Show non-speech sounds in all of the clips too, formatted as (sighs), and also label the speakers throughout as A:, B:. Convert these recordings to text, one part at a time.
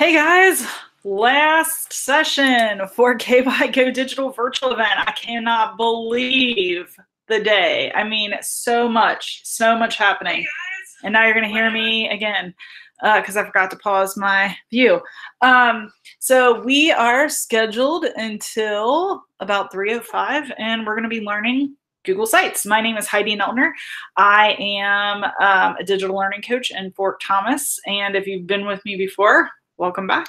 A: Hey guys, last session for K (laughs) by Go Digital Virtual Event. I cannot believe the day. I mean, so much, so much happening. And now you're going to hear me again because uh, I forgot to pause my view. Um, so we are scheduled until about 3.05 and we're going to be learning Google Sites. My name is Heidi Neltner. I am um, a digital learning coach in Fort Thomas. And if you've been with me before, welcome back.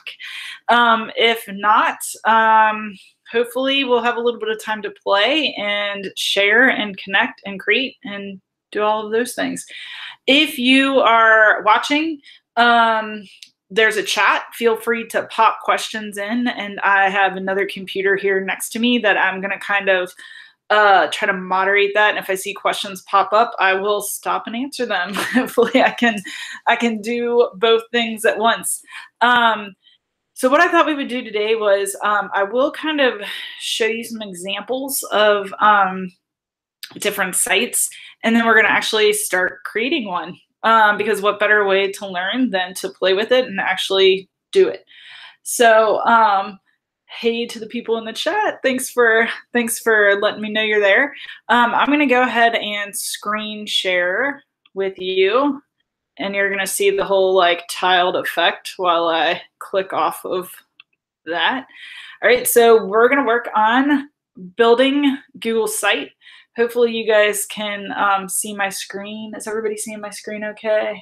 A: Um, if not, um, hopefully we'll have a little bit of time to play and share and connect and create and do all of those things. If you are watching, um, there's a chat. Feel free to pop questions in. And I have another computer here next to me that I'm going to kind of uh, try to moderate that. And if I see questions pop up, I will stop and answer them. (laughs) Hopefully, I can I can do both things at once. Um, so what I thought we would do today was um, I will kind of show you some examples of um, different sites, and then we're going to actually start creating one. Um, because what better way to learn than to play with it and actually do it? So um, hey to the people in the chat. Thanks for thanks for letting me know you're there. Um, I'm gonna go ahead and screen share with you, and you're gonna see the whole like tiled effect while I click off of that. All right, so we're gonna work on building Google site. Hopefully you guys can um, see my screen. Is everybody seeing my screen okay?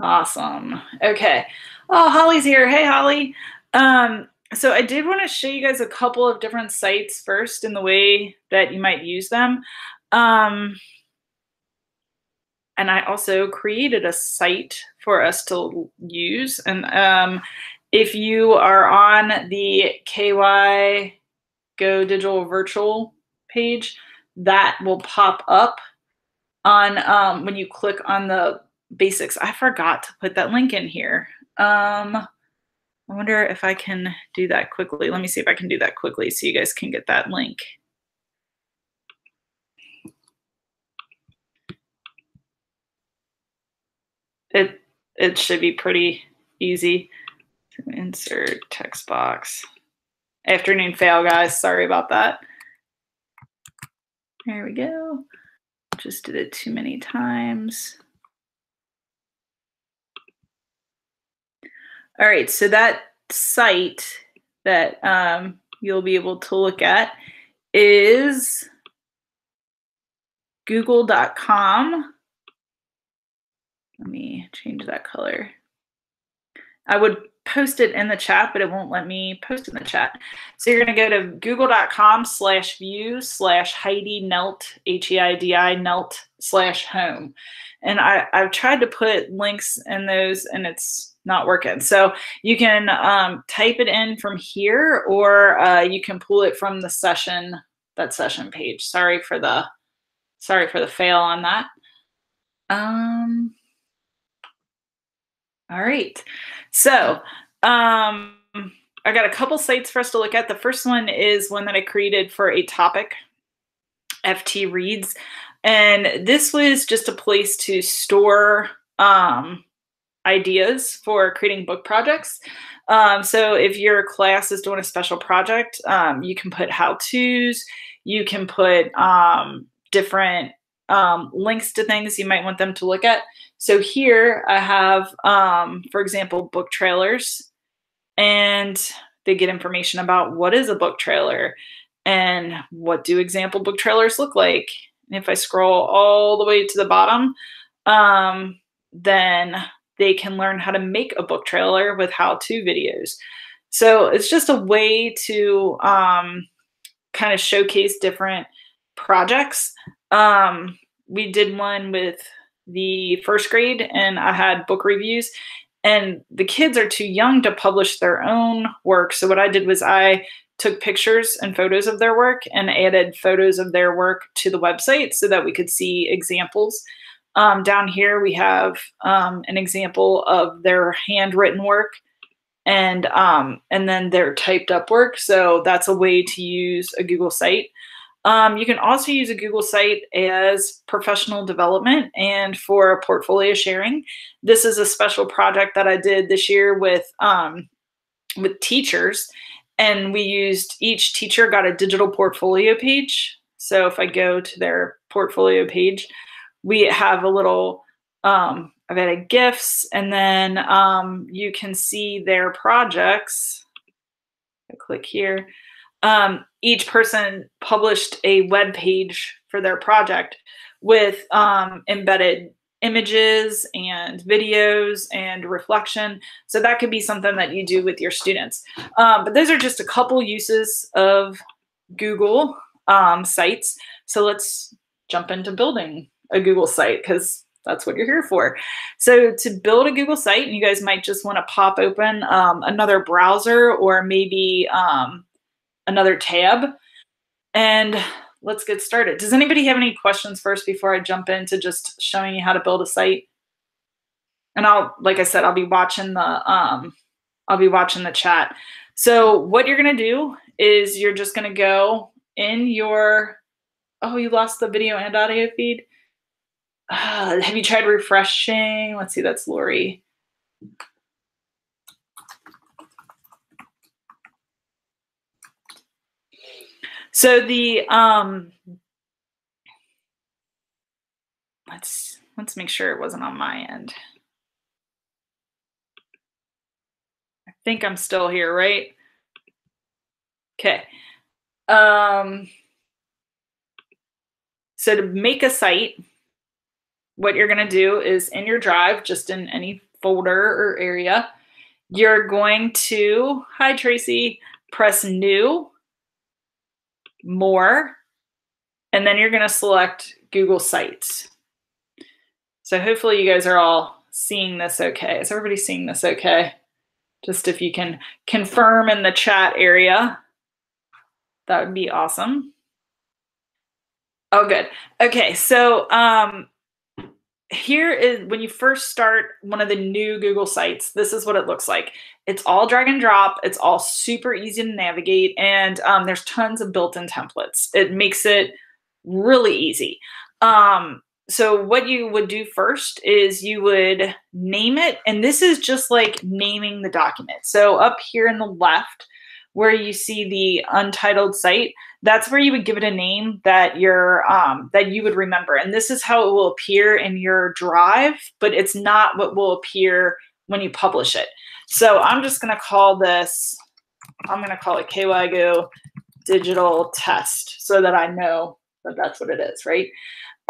A: Awesome. Okay. Oh, Holly's here. Hey, Holly. Um, so I did want to show you guys a couple of different sites first in the way that you might use them. Um, and I also created a site for us to use. And um, if you are on the KY Go Digital Virtual page, that will pop up on um, when you click on the basics. I forgot to put that link in here. Um, I wonder if I can do that quickly. Let me see if I can do that quickly so you guys can get that link. It, it should be pretty easy. Insert text box. Afternoon fail, guys. Sorry about that. There we go. Just did it too many times. All right, so that site that um, you'll be able to look at is google.com. Let me change that color. I would post it in the chat, but it won't let me post in the chat. So you're going to go to google.com slash view slash Heidi Nelt, H-E-I-D-I Nelt slash home. And I, I've tried to put links in those and it's not working. So you can um, type it in from here or uh, you can pull it from the session, that session page. Sorry for the, sorry for the fail on that. Um, all right. So um, I got a couple sites for us to look at. The first one is one that I created for a topic, FT Reads. And this was just a place to store um, ideas for creating book projects. Um, so if your class is doing a special project, um, you can put how-tos, you can put um, different um, links to things you might want them to look at. So here I have, um, for example, book trailers, and they get information about what is a book trailer and what do example book trailers look like. And if I scroll all the way to the bottom, um, then they can learn how to make a book trailer with how-to videos. So it's just a way to um, kind of showcase different projects. Um, we did one with the first grade and I had book reviews and the kids are too young to publish their own work. So what I did was I took pictures and photos of their work and added photos of their work to the website so that we could see examples. Um, down here, we have um, an example of their handwritten work and um, and then their typed up work. So that's a way to use a Google site. Um, you can also use a Google site as professional development and for portfolio sharing. This is a special project that I did this year with um, with teachers, and we used each teacher got a digital portfolio page. So if I go to their portfolio page, we have a little um, I've added gifts, and then um, you can see their projects. I click here um, each person published a web page for their project with um, embedded images and videos and reflection. So that could be something that you do with your students. Um, but those are just a couple uses of Google um, sites. So let's jump into building a Google site because that's what you're here for. So to build a Google site, and you guys might just want to pop open um, another browser or maybe um, another tab. And let's get started. Does anybody have any questions first before I jump into just showing you how to build a site? And I'll, like I said, I'll be watching the, um, I'll be watching the chat. So what you're gonna do is you're just gonna go in your, oh, you lost the video and audio feed. Uh, (sighs) have you tried refreshing? Let's see, that's Lori. So the um let's let's make sure it wasn't on my end. I think I'm still here, right? Okay. Um so to make a site, what you're going to do is in your drive, just in any folder or area, you're going to, hi Tracy, press new more, and then you're going to select Google Sites. So hopefully you guys are all seeing this okay. Is everybody seeing this okay? Just if you can confirm in the chat area, that would be awesome. Oh, good. Okay, so um, here is when you first start one of the new Google sites, this is what it looks like. It's all drag and drop. It's all super easy to navigate. And um, there's tons of built-in templates. It makes it really easy. Um, so what you would do first is you would name it. And this is just like naming the document. So up here in the left, where you see the untitled site, that's where you would give it a name that you're um, that you would remember. And this is how it will appear in your drive, but it's not what will appear when you publish it. So I'm just gonna call this, I'm gonna call it KYGO digital test so that I know that that's what it is, right?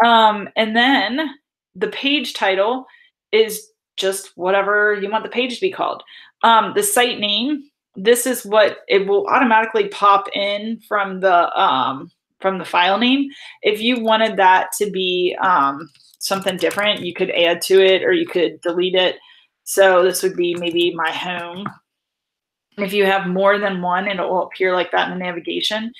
A: Um, and then the page title is just whatever you want the page to be called. Um, the site name this is what it will automatically pop in from the um, from the file name. If you wanted that to be um, something different, you could add to it or you could delete it. So this would be maybe my home. If you have more than one, it will appear like that in the navigation.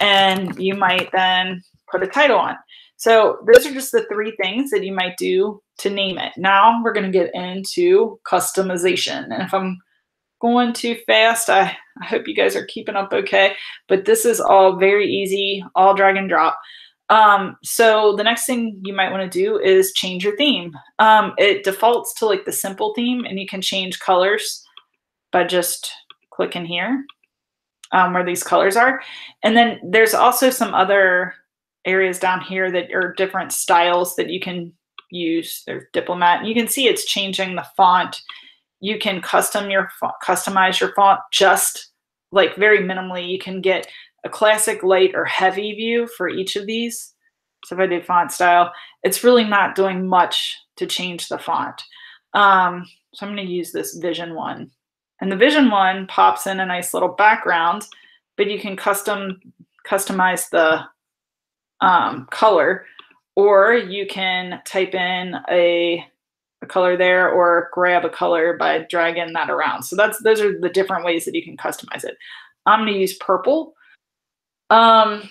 A: And you might then put a title on. So those are just the three things that you might do to name it. Now we're going to get into customization. And if I'm going too fast. I, I hope you guys are keeping up okay. But this is all very easy, all drag and drop. Um, so the next thing you might want to do is change your theme. Um, it defaults to like the simple theme and you can change colors by just clicking here um, where these colors are. And then there's also some other areas down here that are different styles that you can use. There's diplomat. You can see it's changing the font you can custom your customize your font just like very minimally. You can get a classic, light, or heavy view for each of these. So if I do font style, it's really not doing much to change the font. Um, so I'm going to use this Vision one. And the Vision one pops in a nice little background, but you can custom customize the um, color, or you can type in a a color there or grab a color by dragging that around. So that's those are the different ways that you can customize it. I'm going to use purple. Um,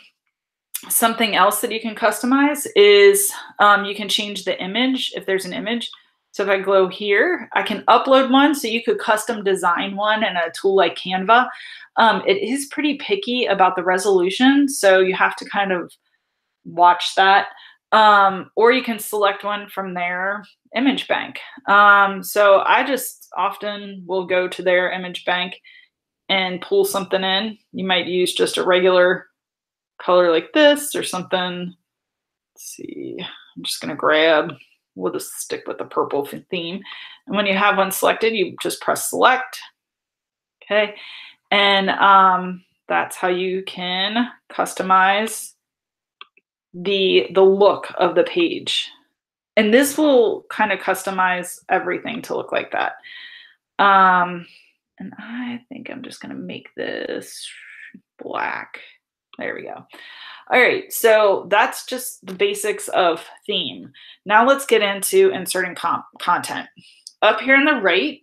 A: something else that you can customize is um, you can change the image if there's an image. So if I go here, I can upload one. So you could custom design one in a tool like Canva. Um, it is pretty picky about the resolution. So you have to kind of watch that. Um, or you can select one from their image bank. Um, so I just often will go to their image bank and pull something in. You might use just a regular color like this or something. Let's see, I'm just gonna grab, we'll just stick with the purple theme. And when you have one selected, you just press select, okay? And um, that's how you can customize the, the look of the page. And this will kind of customize everything to look like that. Um, and I think I'm just going to make this black. There we go. All right, so that's just the basics of theme. Now let's get into inserting content. Up here on the right,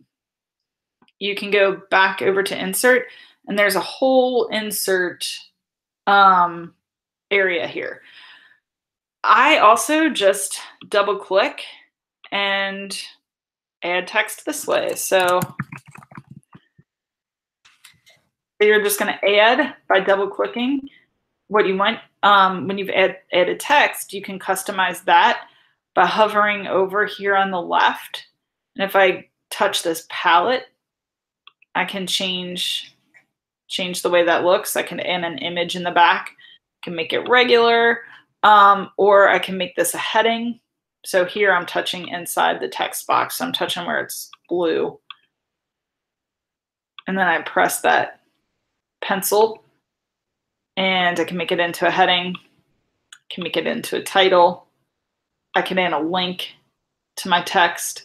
A: you can go back over to insert, and there's a whole insert um, area here. I also just double click and add text this way. So you're just going to add by double clicking what you want. Um, when you've add, added text, you can customize that by hovering over here on the left. And if I touch this palette, I can change change the way that looks. I can add an image in the back, I can make it regular, um, or I can make this a heading. So here I'm touching inside the text box. So I'm touching where it's blue. And then I press that pencil and I can make it into a heading, can make it into a title. I can add a link to my text.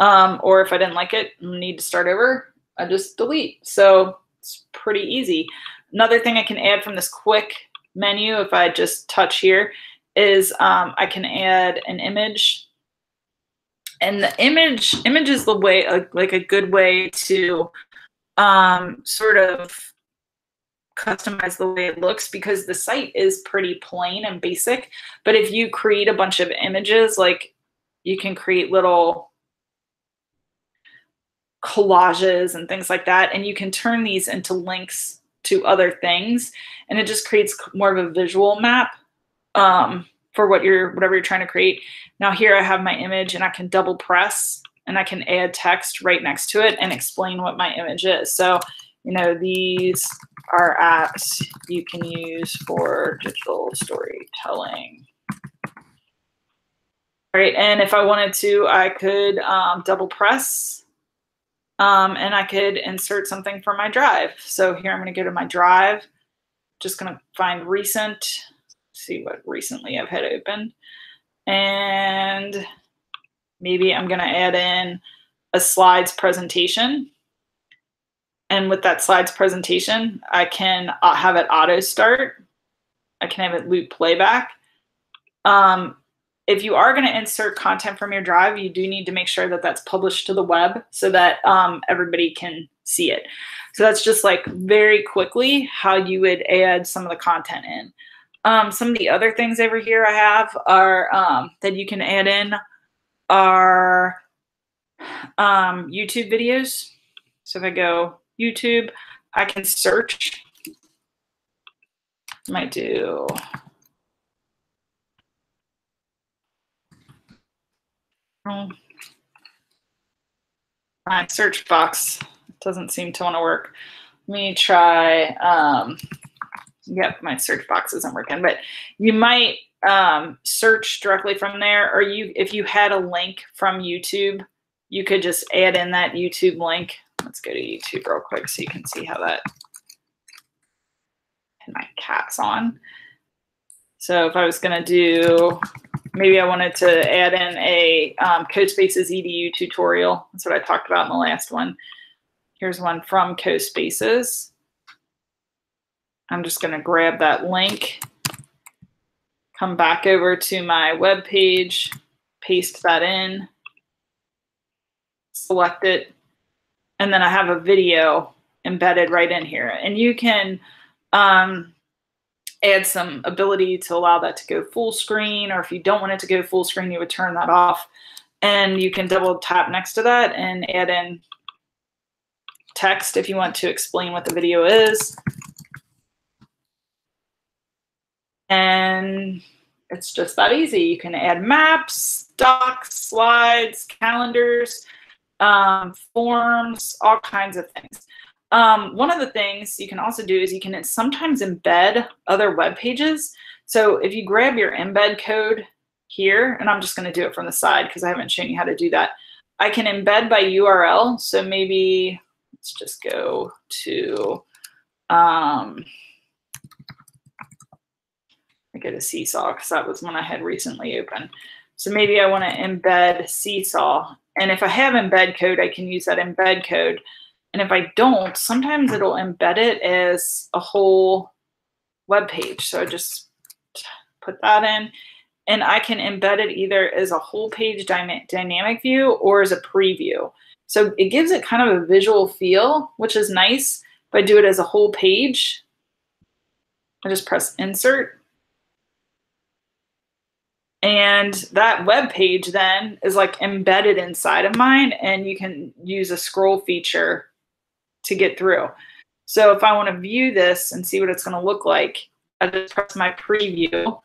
A: Um, or if I didn't like it need to start over, I just delete. So it's pretty easy. Another thing I can add from this quick menu, if I just touch here, is um, I can add an image. And the image, image is the way, uh, like a good way to um, sort of customize the way it looks because the site is pretty plain and basic. But if you create a bunch of images, like you can create little collages and things like that, and you can turn these into links to other things, and it just creates more of a visual map um, for what you're whatever you're trying to create. Now here I have my image, and I can double press, and I can add text right next to it and explain what my image is. So you know these are apps you can use for digital storytelling. All right, and if I wanted to, I could um, double press um, and I could insert something from my drive. So here I'm going to go to my drive, just going to find recent, see what recently I've had opened. And maybe I'm going to add in a slides presentation. And with that slides presentation, I can uh, have it auto start. I can have it loop playback. Um, if you are going to insert content from your drive, you do need to make sure that that's published to the web so that um, everybody can see it. So that's just like very quickly how you would add some of the content in. Um, some of the other things over here I have are um, that you can add in are um, YouTube videos. So if I go YouTube. I can search. Might do. Oh. My search box doesn't seem to want to work. Let me try. Um, yep, my search box isn't working, but you might um, search directly from there, or you, if you had a link from YouTube, you could just add in that YouTube link Let's go to YouTube real quick so you can see how that, and my cat's on. So if I was going to do, maybe I wanted to add in a um, CoSpaces EDU tutorial. That's what I talked about in the last one. Here's one from CoSpaces. I'm just going to grab that link, come back over to my web page, paste that in, select it, and then I have a video embedded right in here. And you can um, add some ability to allow that to go full screen, or if you don't want it to go full screen, you would turn that off. And you can double tap next to that and add in text if you want to explain what the video is. And it's just that easy. You can add maps, docs, slides, calendars, um, forms, all kinds of things. Um, one of the things you can also do is you can sometimes embed other web pages. So if you grab your embed code here, and I'm just going to do it from the side because I haven't shown you how to do that. I can embed by URL. So maybe let's just go to, um, I go to Seesaw because that was one I had recently opened. So maybe I want to embed Seesaw. And if I have embed code, I can use that embed code. And if I don't, sometimes it'll embed it as a whole web page. So I just put that in and I can embed it either as a whole page dynamic view or as a preview. So it gives it kind of a visual feel, which is nice. If I do it as a whole page, I just press insert. And that web page then is like embedded inside of mine and you can use a scroll feature to get through. So if I want to view this and see what it's going to look like, I just press my preview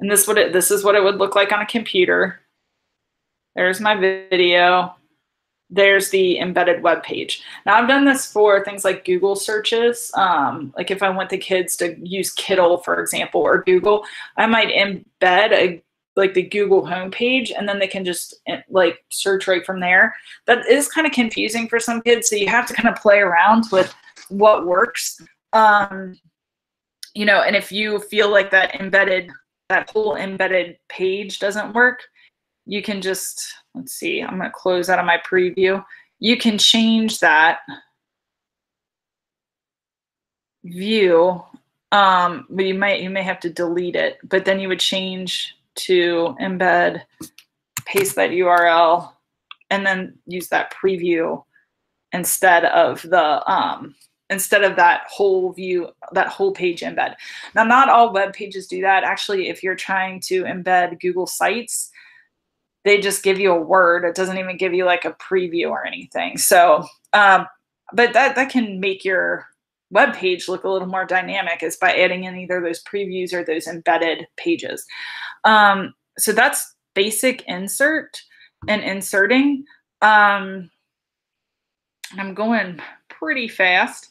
A: and this it this is what it would look like on a computer. There's my video. There's the embedded web page. Now I've done this for things like Google searches. Um, like if I want the kids to use Kiddle, for example, or Google, I might embed a like the Google homepage and then they can just eh, like search right from there. That is kind of confusing for some kids. So you have to kind of play around with what works. Um, you know, and if you feel like that embedded that whole embedded page doesn't work, you can just, let's see, I'm going to close out of my preview. You can change that view, um, but you might you may have to delete it. But then you would change to embed, paste that URL, and then use that preview instead of the um, instead of that whole view, that whole page embed. Now, not all web pages do that. Actually, if you're trying to embed Google Sites, they just give you a word. It doesn't even give you like a preview or anything. So, um, but that, that can make your web page look a little more dynamic is by adding in either those previews or those embedded pages. Um, so that's basic insert and inserting. Um, I'm going pretty fast.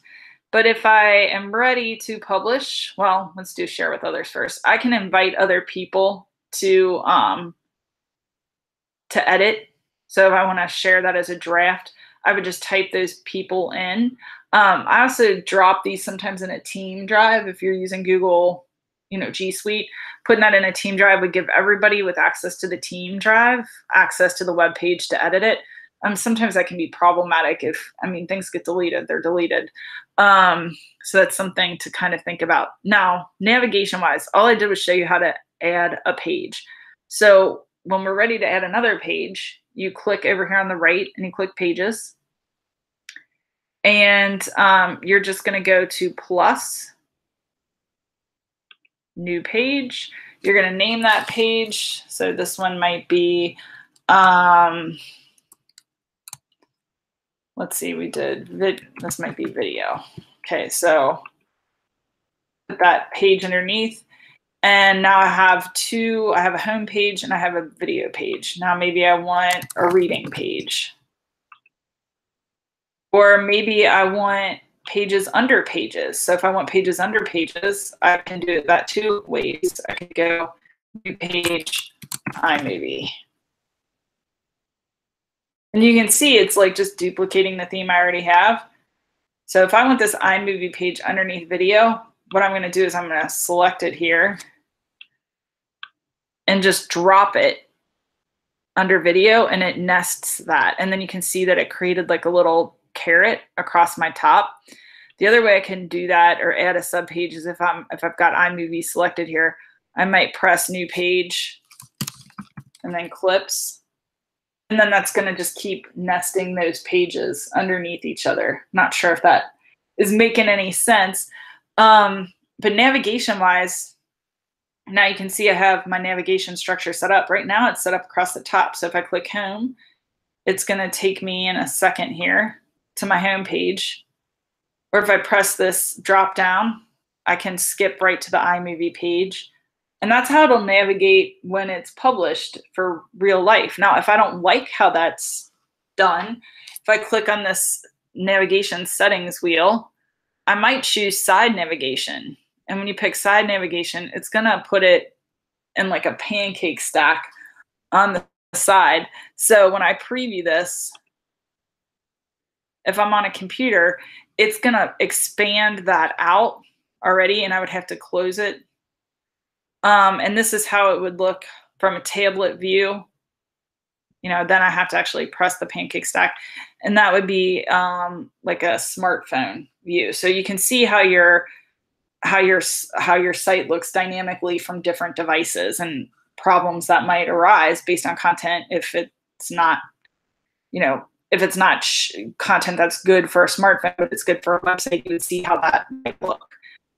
A: But if I am ready to publish, well, let's do share with others first. I can invite other people to um, to edit. So if I want to share that as a draft, I would just type those people in. Um, I also drop these sometimes in a team drive if you're using Google, you know, G Suite. Putting that in a team drive would give everybody with access to the team drive access to the web page to edit it. Um, sometimes that can be problematic if i mean things get deleted they're deleted. Um, so that's something to kind of think about. Now navigation wise all i did was show you how to add a page. So when we're ready to add another page you click over here on the right and you click pages. And um, you're just going to go to plus new page you're going to name that page so this one might be um, let's see, we did, vid this might be video. Okay, so put that page underneath. And now I have two, I have a home page and I have a video page. Now maybe I want a reading page. Or maybe I want pages under pages. So if I want pages under pages, I can do that two ways. I can go new page, iMovie. And you can see it's like just duplicating the theme I already have. So if I want this iMovie page underneath video, what I'm going to do is I'm going to select it here and just drop it under video and it nests that. And then you can see that it created like a little caret across my top. The other way I can do that or add a sub page is if I'm if I've got iMovie selected here, I might press new page and then clips and then that's going to just keep nesting those pages underneath each other. Not sure if that is making any sense. Um, but navigation wise, now you can see I have my navigation structure set up. Right now it's set up across the top. So if I click home, it's going to take me in a second here to my home page. Or if I press this drop down, I can skip right to the iMovie page. And that's how it'll navigate when it's published for real life. Now, if I don't like how that's done, if I click on this navigation settings wheel, I might choose side navigation. And when you pick side navigation, it's going to put it in like a pancake stack on the side. So when I preview this, if I'm on a computer, it's going to expand that out already and I would have to close it. Um, and this is how it would look from a tablet view. You know, then I have to actually press the pancake stack and that would be um, like a smartphone view. So you can see how your how your how your site looks dynamically from different devices and problems that might arise based on content if it's not, you know, if it's not content that's good for a smartphone, but it's good for a website, you would see how that might look.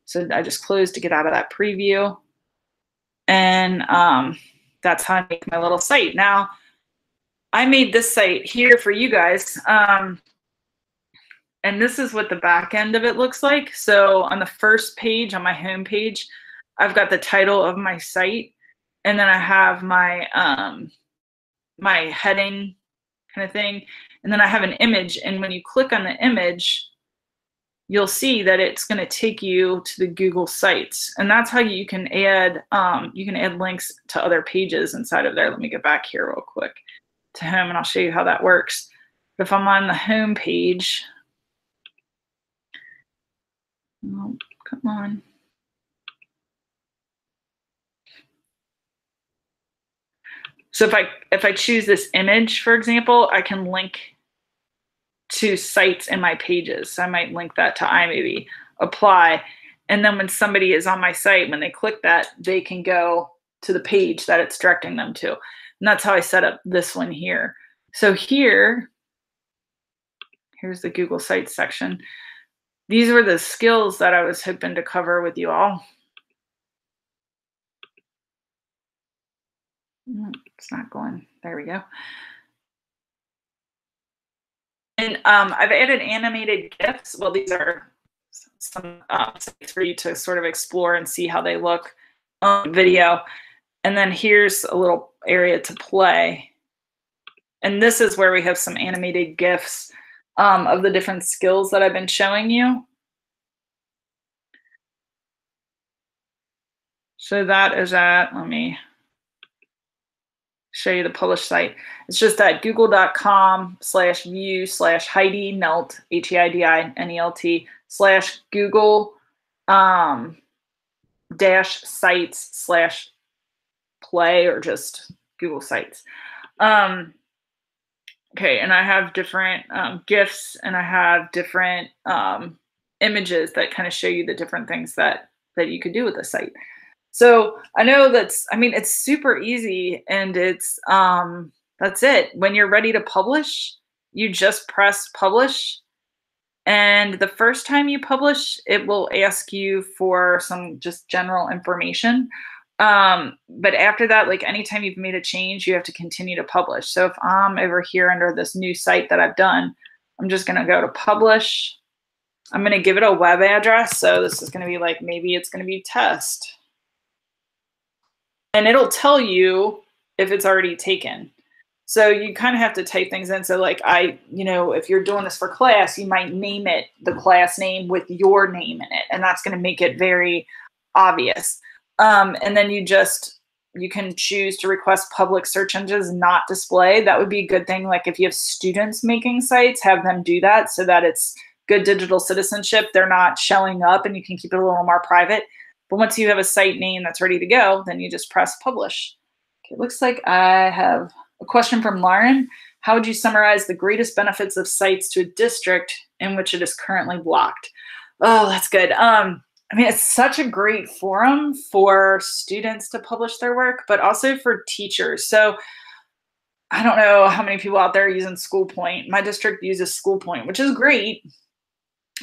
A: So I just closed to get out of that preview. And um, that's how I make my little site. Now, I made this site here for you guys. Um, and this is what the back end of it looks like. So on the first page, on my home page, I've got the title of my site. And then I have my um, my heading kind of thing. And then I have an image. And when you click on the image, you'll see that it's going to take you to the Google Sites. And that's how you can add um, you can add links to other pages inside of there. Let me get back here real quick to home and I'll show you how that works. If I'm on the home page, oh, come on. So if I if I choose this image, for example, I can link to sites in my pages. So I might link that to iMovie, apply. And then when somebody is on my site, when they click that, they can go to the page that it's directing them to. And that's how I set up this one here. So here, here's the Google Sites section. These were the skills that I was hoping to cover with you all. Hmm, it's not going. There we go. And um, I've added animated GIFs. Well, these are some uh, for you to sort of explore and see how they look on video. And then here's a little area to play. And this is where we have some animated GIFs um, of the different skills that I've been showing you. So that is at, let me show you the published site. It's just at google.com slash view slash Heidi Nelt, H-E-I-D-I-N-E-L-T slash Google um, dash sites slash play or just Google Sites. Um, okay, and I have different um, GIFs and I have different um, images that kind of show you the different things that that you could do with the site. So I know that's, I mean, it's super easy and it's, um, that's it. When you're ready to publish, you just press publish. And the first time you publish, it will ask you for some just general information. Um, but after that, like anytime you've made a change, you have to continue to publish. So if I'm over here under this new site that I've done, I'm just going to go to publish. I'm going to give it a web address. So this is going to be like, maybe it's going to be test and it'll tell you if it's already taken. So you kind of have to type things in. So like I, you know, if you're doing this for class, you might name it the class name with your name in it, and that's going to make it very obvious. Um, and then you just you can choose to request public search engines not display. That would be a good thing. Like if you have students making sites, have them do that so that it's good digital citizenship. They're not showing up, and you can keep it a little more private. But once you have a site name that's ready to go, then you just press publish. Okay, looks like I have a question from Lauren. How would you summarize the greatest benefits of sites to a district in which it is currently blocked? Oh, that's good. Um, I mean, it's such a great forum for students to publish their work, but also for teachers. So I don't know how many people out there are using SchoolPointe. My district uses SchoolPointe, which is great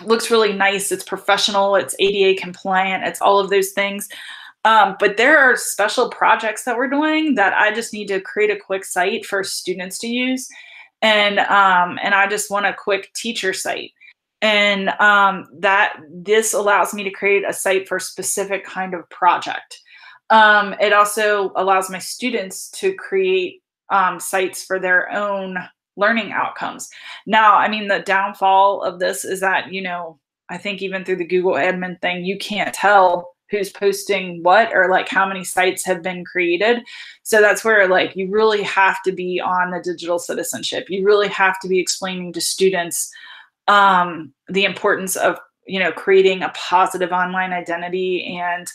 A: looks really nice. It's professional. It's ADA compliant. It's all of those things. Um, but there are special projects that we're doing that I just need to create a quick site for students to use. And um, and I just want a quick teacher site. And um, that this allows me to create a site for a specific kind of project. Um, it also allows my students to create um, sites for their own learning outcomes. Now, I mean, the downfall of this is that, you know, I think even through the Google admin thing, you can't tell who's posting what or like how many sites have been created. So that's where like you really have to be on the digital citizenship. You really have to be explaining to students um, the importance of, you know, creating a positive online identity and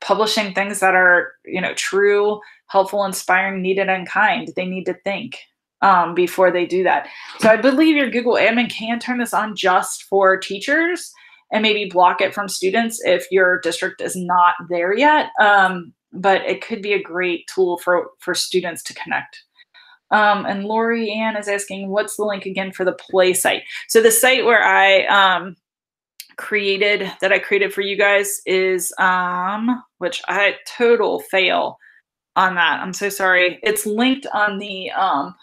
A: publishing things that are, you know, true, helpful, inspiring, needed, and kind. They need to think um, before they do that. So I believe your Google admin can turn this on just for teachers and maybe block it from students if your district is not there yet. Um, but it could be a great tool for, for students to connect. Um, and Lori Ann is asking, what's the link again for the play site? So the site where I um, created, that I created for you guys is, um, which I total fail on that. I'm so sorry. It's linked on the um,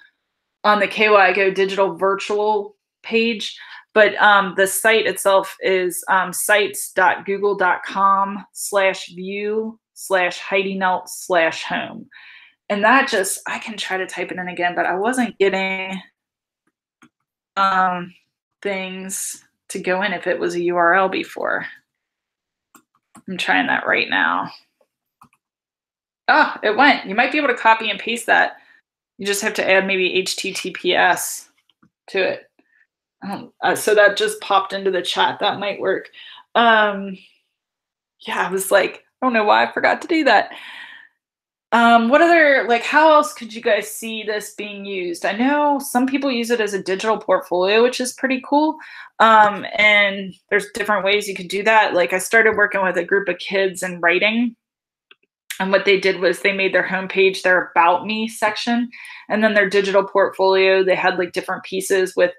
A: on the KYGO digital virtual page, but um, the site itself is um, sites.google.com slash view slash Heidi Nelt slash home. And that just, I can try to type it in again, but I wasn't getting um, things to go in if it was a URL before. I'm trying that right now. Oh, it went. You might be able to copy and paste that you just have to add maybe HTTPS to it. Um, uh, so that just popped into the chat. That might work. Um, yeah, I was like, I don't know why I forgot to do that. Um, what other, like, how else could you guys see this being used? I know some people use it as a digital portfolio, which is pretty cool. Um, and there's different ways you could do that. Like, I started working with a group of kids in writing and what they did was they made their homepage their about me section and then their digital portfolio. They had like different pieces with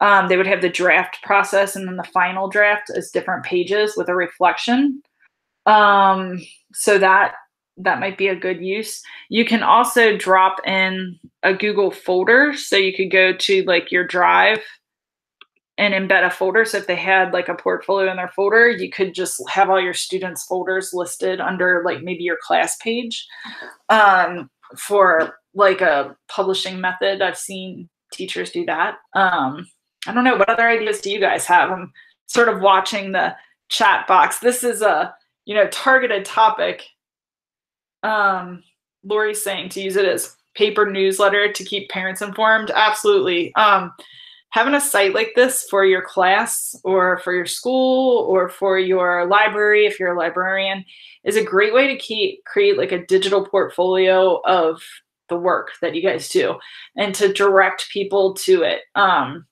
A: um, they would have the draft process and then the final draft as different pages with a reflection. Um, so that that might be a good use. You can also drop in a google folder. So you could go to like your drive and embed a folder. So if they had like a portfolio in their folder, you could just have all your students' folders listed under like maybe your class page um, for like a publishing method. I've seen teachers do that. Um, I don't know. What other ideas do you guys have? I'm sort of watching the chat box. This is a you know targeted topic. Um, Lori's saying to use it as paper newsletter to keep parents informed. Absolutely. Um, having a site like this for your class or for your school or for your library if you're a librarian is a great way to keep create like a digital portfolio of the work that you guys do and to direct people to it. Um,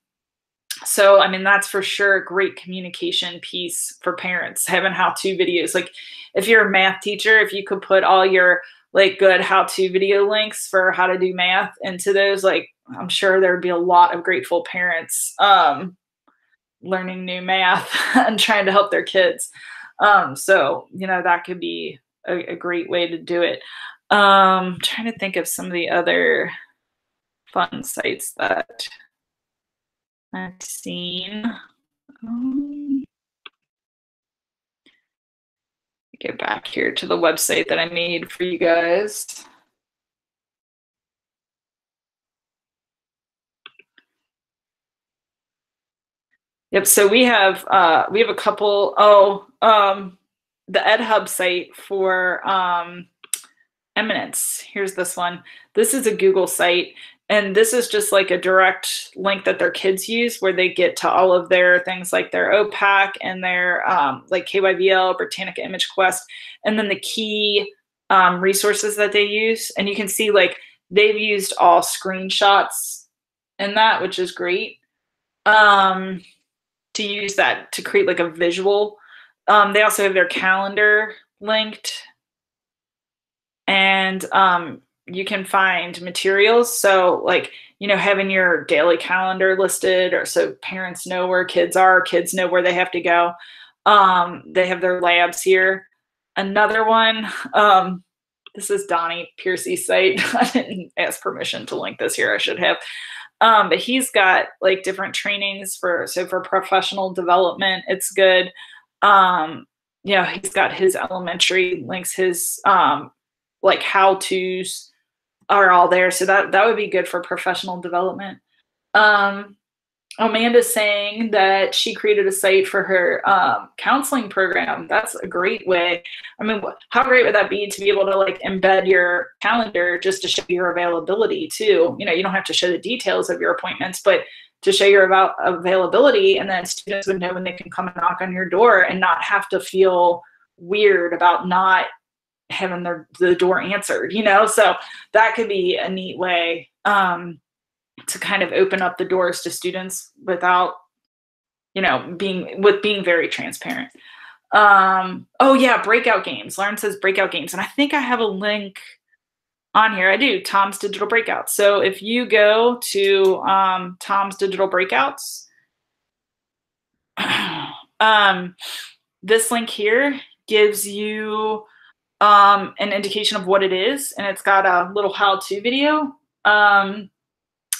A: so i mean that's for sure a great communication piece for parents having how-to videos. Like if you're a math teacher if you could put all your like good how-to video links for how to do math into those like i'm sure there would be a lot of grateful parents um, learning new math (laughs) and trying to help their kids. Um, so you know that could be a, a great way to do it. Um trying to think of some of the other fun sites that i've seen. Um, get back here to the website that I made for you guys. Yep. So we have uh, we have a couple. Oh, um, the EdHub site for um, Eminence. Here's this one. This is a Google site, and this is just like a direct link that their kids use where they get to all of their things like their OPAC and their um, like KYVL, Britannica Image Quest, and then the key um, resources that they use. And you can see like they've used all screenshots in that, which is great. Um, to use that to create like a visual. Um, they also have their calendar linked. And um, you can find materials. So like, you know, having your daily calendar listed or so parents know where kids are, kids know where they have to go. Um, they have their labs here. another one. Um, this is Donnie Piercey's site. (laughs) I didn't ask permission to link this here. I should have. Um, but he's got like different trainings for so for professional development, it's good. Um, you know, he's got his elementary links, his um like how to's are all there. So that that would be good for professional development. Um Amanda's saying that she created a site for her um, counseling program. That's a great way. I mean, how great would that be to be able to like embed your calendar just to show your availability too? You know, you don't have to show the details of your appointments, but to show your about availability, and then students would know when they can come and knock on your door and not have to feel weird about not having their the door answered. You know, so that could be a neat way. Um, to kind of open up the doors to students without you know being with being very transparent um oh yeah breakout games lauren says breakout games and i think i have a link on here i do tom's digital breakouts so if you go to um tom's digital breakouts (sighs) um this link here gives you um an indication of what it is and it's got a little how-to video um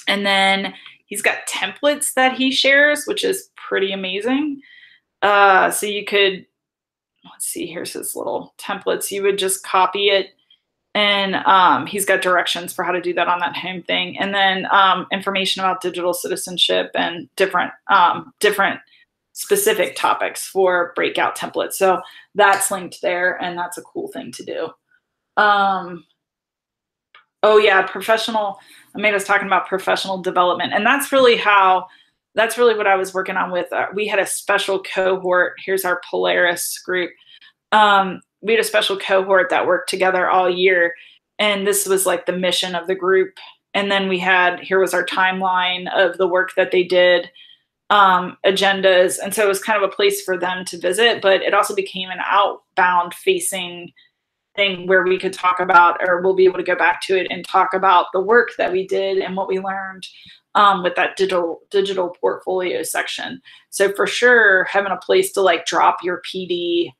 A: and then he's got templates that he shares, which is pretty amazing. Uh, so you could, let's see, here's his little templates. You would just copy it and um, he's got directions for how to do that on that home thing and then um, information about digital citizenship and different um, different specific topics for breakout templates. So that's linked there and that's a cool thing to do. Um, oh yeah professional amanda's talking about professional development and that's really how that's really what i was working on with uh, we had a special cohort here's our polaris group. Um, we had a special cohort that worked together all year and this was like the mission of the group. And then we had here was our timeline of the work that they did um, agendas and so it was kind of a place for them to visit but it also became an outbound facing thing where we could talk about, or we'll be able to go back to it and talk about the work that we did and what we learned um, with that digital digital portfolio section. So for sure, having a place to like drop your PD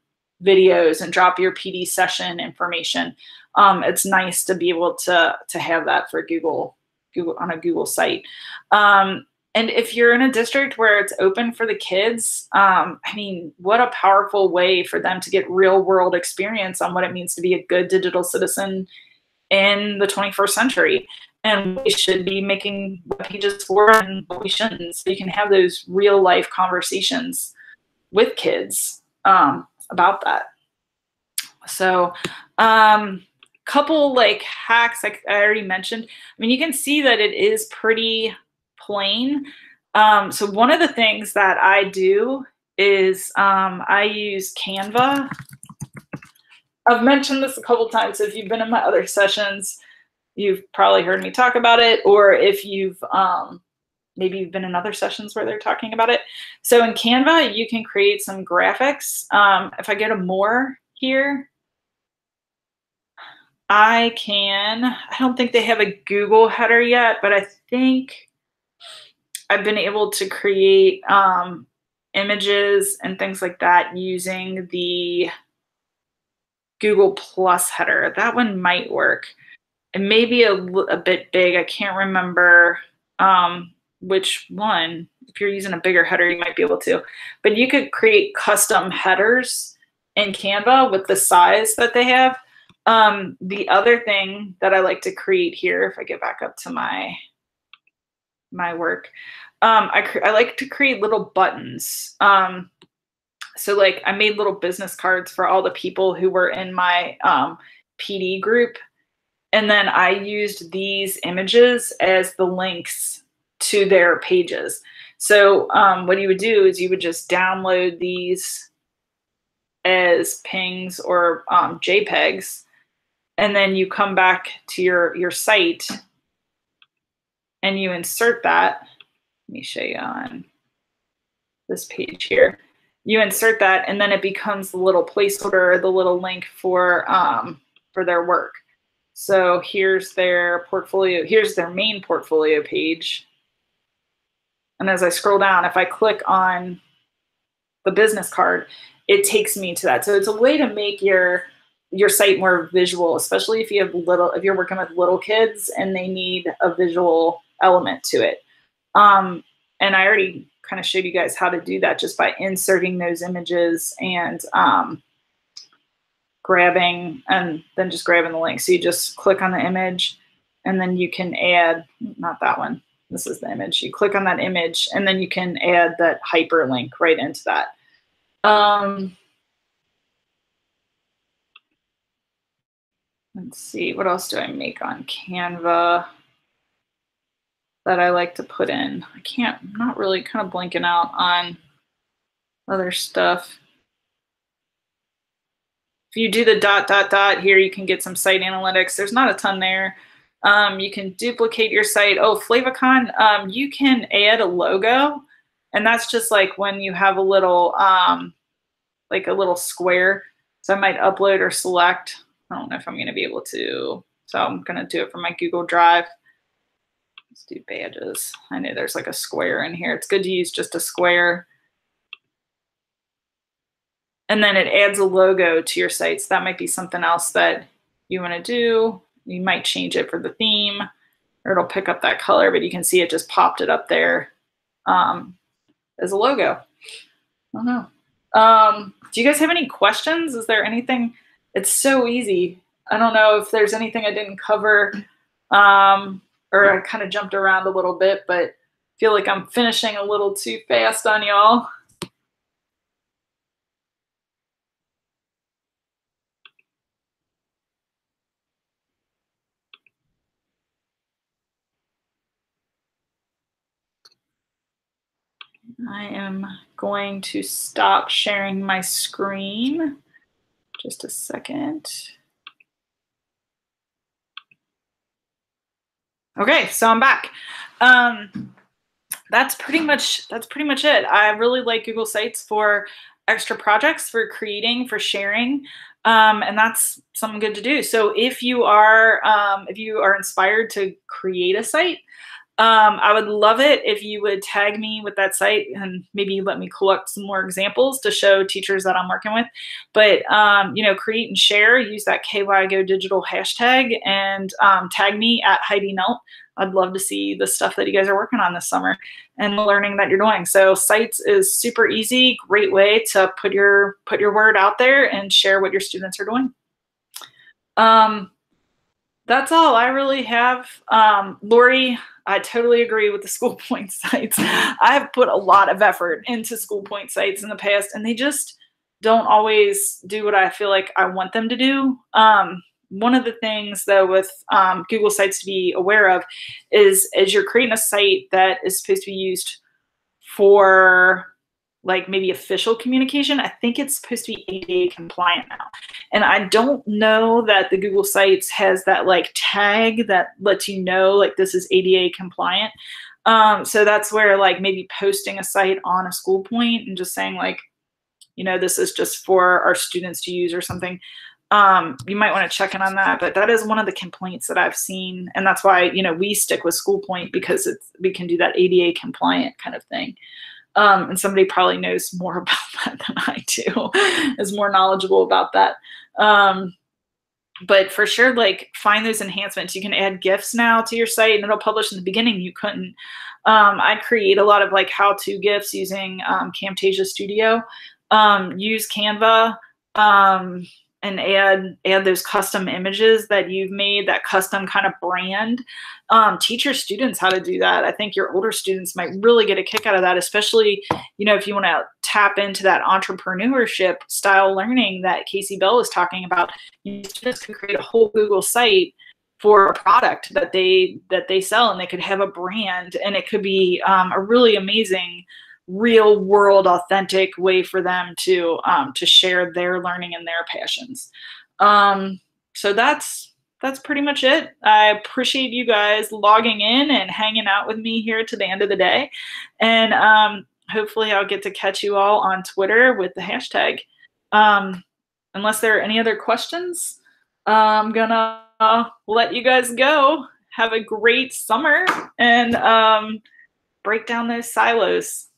A: videos and drop your PD session information. Um, it's nice to be able to to have that for Google Google on a Google site. Um, and if you're in a district where it's open for the kids, um, I mean, what a powerful way for them to get real world experience on what it means to be a good digital citizen in the 21st century. And we should be making web pages for and what we shouldn't. So you can have those real life conversations with kids um, about that. So, um, couple like hacks like I already mentioned. I mean, you can see that it is pretty plain. Um, so one of the things that I do is um, I use Canva. I've mentioned this a couple times. If you've been in my other sessions, you've probably heard me talk about it, or if you've um, maybe you've been in other sessions where they're talking about it. So in Canva, you can create some graphics. Um, if I go to more here, I can, I don't think they have a Google header yet, but I think I've been able to create um, images and things like that using the Google Plus header. That one might work. It may be a, a bit big. I can't remember um, which one. If you're using a bigger header, you might be able to. But you could create custom headers in Canva with the size that they have. Um, the other thing that I like to create here, if I get back up to my my work. Um, I, I like to create little buttons. Um, so like I made little business cards for all the people who were in my um, PD group. And then I used these images as the links to their pages. So um, what you would do is you would just download these as PNGs or um, JPEGs, and then you come back to your, your site and you insert that. Let me show you on this page here. You insert that, and then it becomes the little placeholder, the little link for um, for their work. So here's their portfolio. Here's their main portfolio page. And as I scroll down, if I click on the business card, it takes me to that. So it's a way to make your your site more visual, especially if you have little if you're working with little kids and they need a visual element to it. Um, and I already kind of showed you guys how to do that just by inserting those images and um, grabbing and then just grabbing the link. So you just click on the image and then you can add, not that one, this is the image. You click on that image and then you can add that hyperlink right into that. Um, let's see, what else do I make on Canva that I like to put in? I can't, I'm not really kind of blinking out on other stuff. If you do the dot, dot, dot here, you can get some site analytics. There's not a ton there. Um, you can duplicate your site. Oh, Favicon, um, you can add a logo. And that's just like when you have a little, um, like a little square. So I might upload or select. I don't know if I'm going to be able to. So I'm going to do it from my Google Drive. Let's do badges. I know there's like a square in here. It's good to use just a square. And then it adds a logo to your site. So that might be something else that you want to do. You might change it for the theme or it'll pick up that color, but you can see it just popped it up there um, as a logo. I don't know. Um, do you guys have any questions? Is there anything? It's so easy. I don't know if there's anything I didn't cover um, or I kind of jumped around a little bit, but feel like I'm finishing a little too fast on y'all. I am going to stop sharing my screen. Just a second. Okay, so I'm back. Um, that's pretty much that's pretty much it. I really like Google Sites for extra projects, for creating, for sharing, um, and that's something good to do. So if you are um, if you are inspired to create a site, um, I would love it if you would tag me with that site and maybe let me collect some more examples to show teachers that I'm working with. But, um, you know, create and share, use that KY GoDigital hashtag and um, tag me at Heidi Nelt. I'd love to see the stuff that you guys are working on this summer and the learning that you're doing. So sites is super easy, great way to put your put your word out there and share what your students are doing. Um, that's all I really have. Um, Lori, I totally agree with the school (laughs) point sites. I've put a lot of effort into SchoolPointe sites in the past, and they just don't always do what I feel like I want them to do. Um, one of the things, though, with um, Google Sites to be aware of is as you're creating a site that is supposed to be used for like maybe official communication. I think it's supposed to be ADA compliant now. And I don't know that the Google Sites has that like tag that lets you know like this is ADA compliant. Um, so that's where like maybe posting a site on a SchoolPointe and just saying like, you know, this is just for our students to use or something. Um, you might want to check in on that, but that is one of the complaints that I've seen. And that's why, you know, we stick with SchoolPointe because it's, we can do that ADA compliant kind of thing. Um, and somebody probably knows more (laughs) about that than I do, is more knowledgeable about that. Um, but for sure, like find those enhancements. You can add GIFs now to your site and it'll publish in the beginning. You couldn't. Um, I create a lot of like how-to GIFs using um, Camtasia Studio. Um, use Canva. And add add those custom images that you've made that custom kind of brand um, teach your students how to do that. I think your older students might really get a kick out of that especially you know if you want to tap into that entrepreneurship style learning that Kasey Bell was talking about. You students can create a whole google site for a product that they that they sell and they could have a brand and it could be um, a really amazing real world authentic way for them to um, to share their learning and their passions. Um, so that's that's pretty much it. I appreciate you guys logging in and hanging out with me here to the end of the day. And um, hopefully i'll get to catch you all on twitter with the hashtag. Um, unless there are any other questions i'm gonna let you guys go. Have a great summer and um, break down those silos